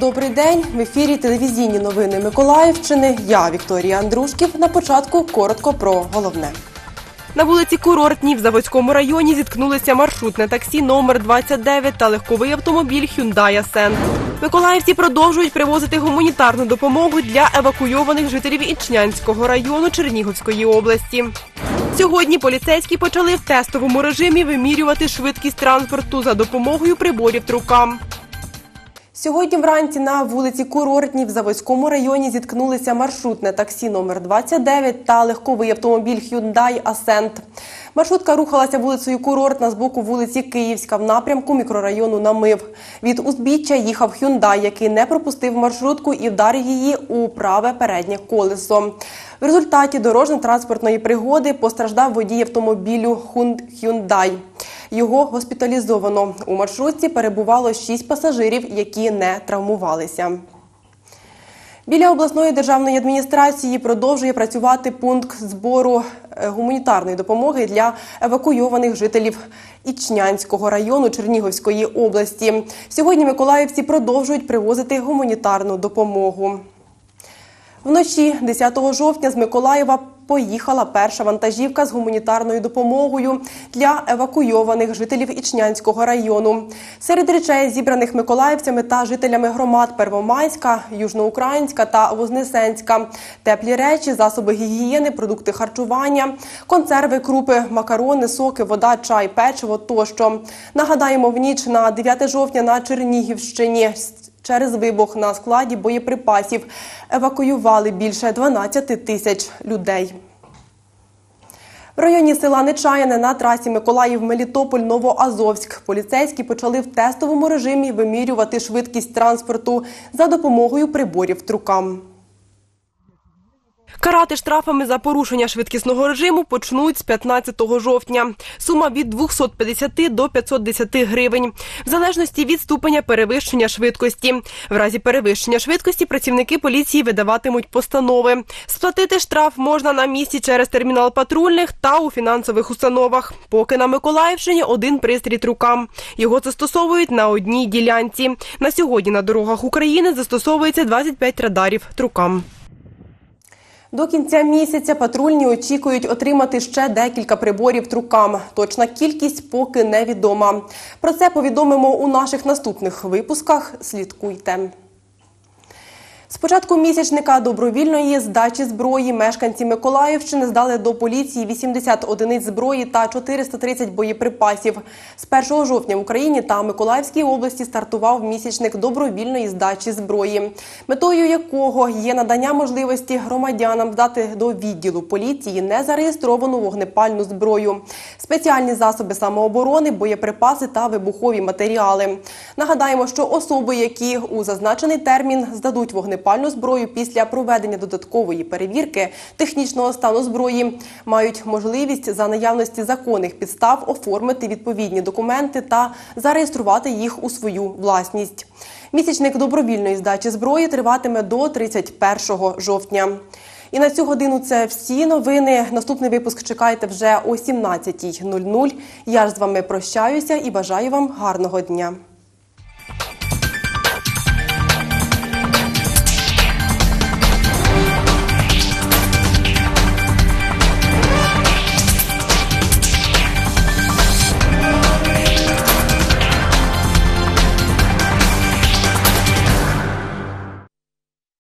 Добрий день. В ефірі телевізійні новини Миколаївщини. Я Вікторія Андрушків. На початку коротко про головне. На вулиці Курортній в Заводському районі зіткнулися маршрутне таксі номер 29 та легковий автомобіль Hyundai Ascent. Миколаївці продовжують привозити гуманітарну допомогу для евакуйованих жителів Ічнянського району Чернігівської області. Сьогодні поліцейські почали в тестовому режимі вимірювати швидкість транспорту за допомогою приборів трукам. Сьогодні вранці на вулиці Курортній в Заводському районі зіткнулися маршрутне таксі номер 29 та легковий автомобіль Hyundai Ascent. Маршрутка рухалася вулицею Курортна з боку вулиці Київська в напрямку мікрорайону Намив. Від узбіччя їхав Hyundai, який не пропустив маршрутку і вдарив її у праве переднє колесо. В результаті дорожньо-транспортної пригоди постраждав водій автомобілю Hyundai. Його госпіталізовано. У маршрутці перебувало шість пасажирів, які не травмувалися. Біля обласної державної адміністрації продовжує працювати пункт збору е, гуманітарної допомоги для евакуйованих жителів Ічнянського району Чернігівської області. Сьогодні миколаївці продовжують привозити гуманітарну допомогу. Вночі 10 жовтня з Миколаєва поїхала перша вантажівка з гуманітарною допомогою для евакуйованих жителів Ічнянського району. Серед речей, зібраних миколаївцями та жителями громад Первомайська, Южноукраїнська та Вознесенська, теплі речі, засоби гігієни, продукти харчування, консерви, крупи, макарони, соки, вода, чай, печиво тощо. Нагадаємо, в ніч на 9 жовтня на Чернігівщині. Через вибух на складі боєприпасів евакуювали більше 12 тисяч людей. В районі села Нечаяне на трасі Миколаїв-Мелітополь Новоазовськ поліцейські почали в тестовому режимі вимірювати швидкість транспорту за допомогою приборів трукам. Карати штрафами за порушення швидкісного режиму почнуть з 15 жовтня. Сума від 250 до 510 гривень, в залежності від ступеня перевищення швидкості. В разі перевищення швидкості працівники поліції видаватимуть постанови. Сплатити штраф можна на місці через термінал патрульних та у фінансових установах. Поки на Миколаївщині один пристрій трукам. Його застосовують на одній ділянці. На сьогодні на дорогах України застосовується 25 радарів трукам. До кінця місяця патрульні очікують отримати ще декілька приборів трукам. Точна кількість поки невідома. Про це повідомимо у наших наступних випусках. Слідкуйте. З початку місячника добровільної здачі зброї мешканці Миколаївщини здали до поліції 80 одиниць зброї та 430 боєприпасів. З 1 жовтня в Україні та Миколаївській області стартував місячник добровільної здачі зброї, метою якого є надання можливості громадянам здати до відділу поліції незареєстровану вогнепальну зброю, спеціальні засоби самооборони, боєприпаси та вибухові матеріали. Нагадаємо, що особи, які у зазначений термін здадуть вогнепальну вогнепальну зброю після проведення додаткової перевірки технічного стану зброї мають можливість за наявності законних підстав оформити відповідні документи та зареєструвати їх у свою власність. Місячник добровільної здачі зброї триватиме до 31 жовтня. І на цю годину це всі новини. Наступний випуск чекайте вже о 17.00. Я ж з вами прощаюся і бажаю вам гарного дня.